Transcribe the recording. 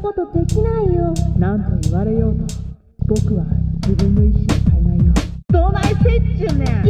ことできないよ。何と言われようと僕は自分の意思を変えないよどないせっちゅうねん。